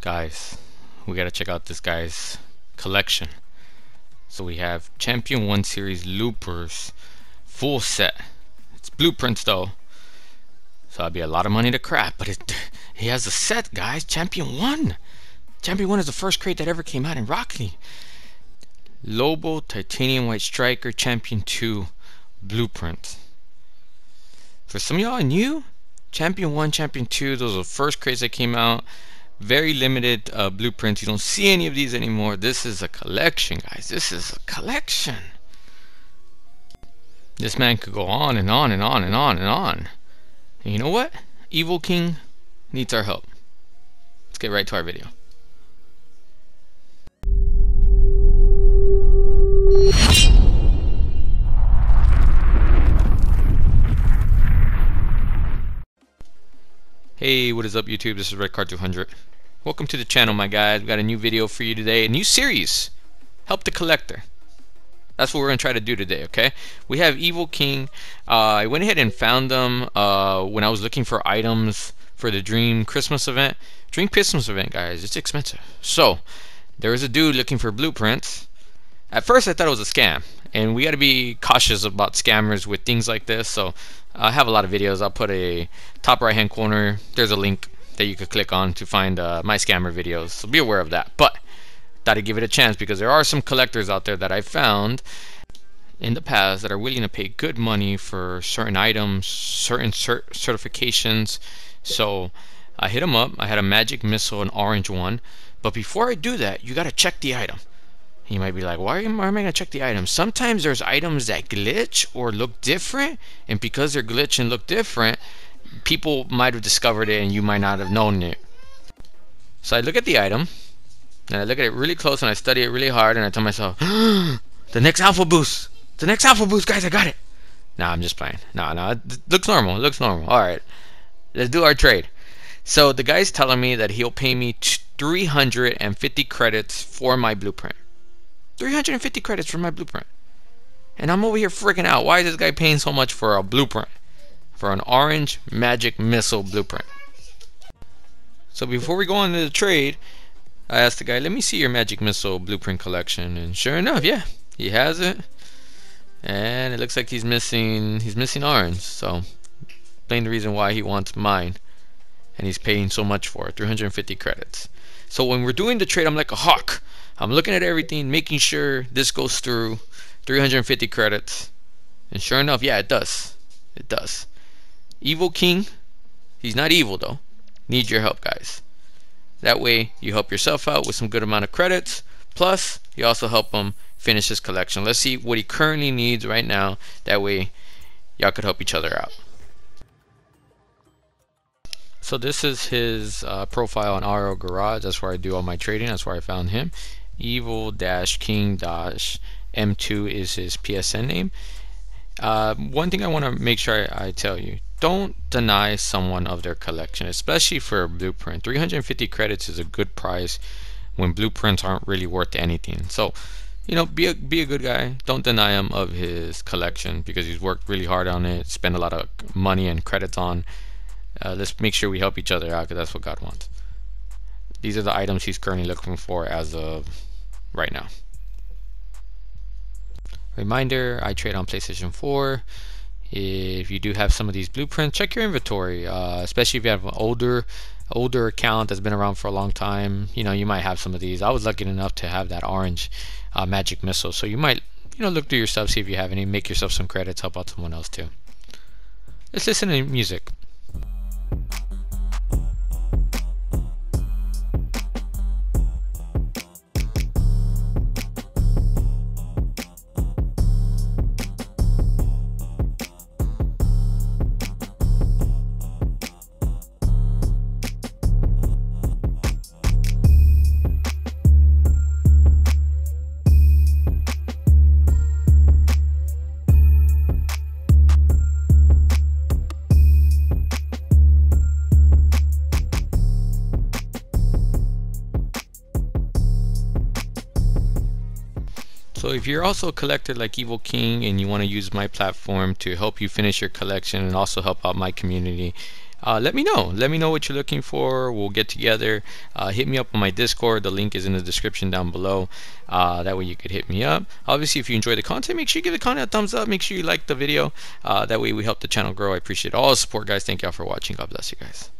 guys we gotta check out this guy's collection. So we have champion 1 series loopers full set. It's blueprints though. So that'd be a lot of money to crap but it, he has a set guys. Champion 1 champion 1 is the first crate that ever came out in League Lobo Titanium White Striker Champion 2 Blueprint. For some of y'all new, Champion 1, Champion 2, those are the first crates that came out. Very limited uh, blueprints. You don't see any of these anymore. This is a collection, guys. This is a collection. This man could go on and on and on and on and on. And you know what? Evil King needs our help. Let's get right to our video. Hey, what is up YouTube? This is Redcar200. Welcome to the channel, my guys. We got a new video for you today. A new series. Help the Collector. That's what we're going to try to do today, okay? We have Evil King. Uh, I went ahead and found them uh, when I was looking for items for the Dream Christmas event. Dream Christmas event, guys. It's expensive. So, there was a dude looking for blueprints at first, I thought it was a scam, and we got to be cautious about scammers with things like this. So, I have a lot of videos. I'll put a top right hand corner. There's a link that you could click on to find uh, my scammer videos. So be aware of that. But thought I'd give it a chance because there are some collectors out there that I found in the past that are willing to pay good money for certain items, certain cert certifications. So I hit them up. I had a magic missile, an orange one. But before I do that, you got to check the item. You might be like, why am, why am I going to check the items? Sometimes there's items that glitch or look different, and because they're glitch and look different, people might have discovered it and you might not have known it. So I look at the item, and I look at it really close, and I study it really hard, and I tell myself, the next alpha boost! The next alpha boost, guys, I got it! Nah, I'm just playing. Nah, nah, it looks normal. It looks normal. Alright, let's do our trade. So the guy's telling me that he'll pay me 350 credits for my blueprint. 350 credits for my blueprint. And I'm over here freaking out. Why is this guy paying so much for a blueprint? For an orange magic missile blueprint. So before we go into the trade, I asked the guy, let me see your magic missile blueprint collection. And sure enough, yeah, he has it. And it looks like he's missing he's missing orange. So plain the reason why he wants mine. And he's paying so much for it, 350 credits. So when we're doing the trade, I'm like a hawk. I'm looking at everything, making sure this goes through 350 credits. And sure enough, yeah, it does. It does. Evil King, he's not evil though. Needs your help, guys. That way, you help yourself out with some good amount of credits. Plus, you also help him finish his collection. Let's see what he currently needs right now. That way, y'all could help each other out. So this is his uh, profile on RL Garage. That's where I do all my trading. That's where I found him evil dash king dash m2 is his PSN name. Uh, one thing I want to make sure I, I, tell you don't deny someone of their collection, especially for a blueprint. 350 credits is a good price when blueprints aren't really worth anything. So, you know, be a, be a good guy. Don't deny him of his collection because he's worked really hard on it, spent a lot of money and credits on. Uh, let's make sure we help each other out because that's what God wants. These are the items he's currently looking for as of right now. Reminder, I trade on PlayStation 4. If you do have some of these blueprints, check your inventory, uh, especially if you have an older older account that's been around for a long time. You know, you might have some of these. I was lucky enough to have that orange uh, magic missile, so you might you know look through yourself, see if you have any, make yourself some credits, help out someone else too. Let's listen to music. So if you're also a collector like Evil King and you want to use my platform to help you finish your collection and also help out my community, uh, let me know. Let me know what you're looking for. We'll get together. Uh, hit me up on my Discord. The link is in the description down below. Uh, that way you could hit me up. Obviously, if you enjoy the content, make sure you give the content a thumbs up. Make sure you like the video. Uh, that way we help the channel grow. I appreciate all the support, guys. Thank y'all for watching. God bless you guys.